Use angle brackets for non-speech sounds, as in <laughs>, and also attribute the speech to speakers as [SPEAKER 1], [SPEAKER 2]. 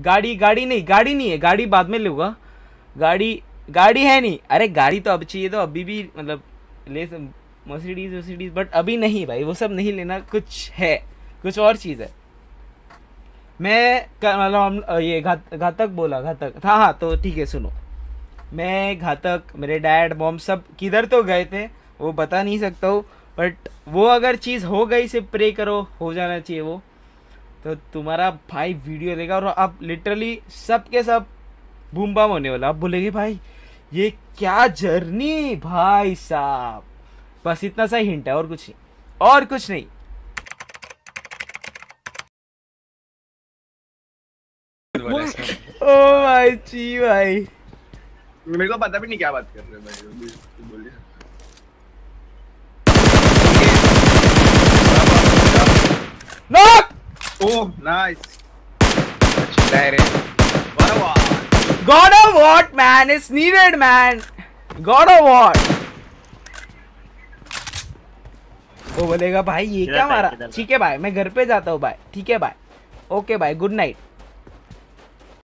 [SPEAKER 1] गाड़ी गाड़ी नहीं गाड़ी नहीं है, गाड़ी बाद में लूँगा। गाड़ी गाड़ी है नहीं। अरे गाड़ी तो अब चाहिए तो अभी भी मतलब ले मर्सिडीज वर्सिडीज बट अभी नहीं भाई, वो सब नहीं लेना, कुछ है, कुछ और चीज़ है। मैं मतलब हम ये घात, घातक बोला, घातक। हाँ हाँ तो ठीक है, सुनो। मैं, घातक, मेरे डैड, मॉम सब किधर तो गए थे, वो बता नहीं सकता हूँ बट वो अगर चीज़ हो गई से प्रे करो, हो जाना चाहिए वो। तो तुम्हारा भाई वीडियो लेगा और आप लिटरली सब के सब बूम बाम होने वाला। आप बोलेगे, भाई, ये क्या जर्नी भाई साहब? बस इतना सा हिंट है, और कुछ नहीं। और कुछ नहीं। <laughs> ओ भाई ची भाई।
[SPEAKER 2] मेरे को पता भी नहीं क्या बात कर रहे हो भाई। बोलिए। अच्छा वाह
[SPEAKER 1] God of what man is needed man. God of what वो बोलेगा भाई ये क्या मारा? ठीक है भाई मैं घर पे जाता हूँ भाई ठीक है भाई ओके भाई गुड नाइट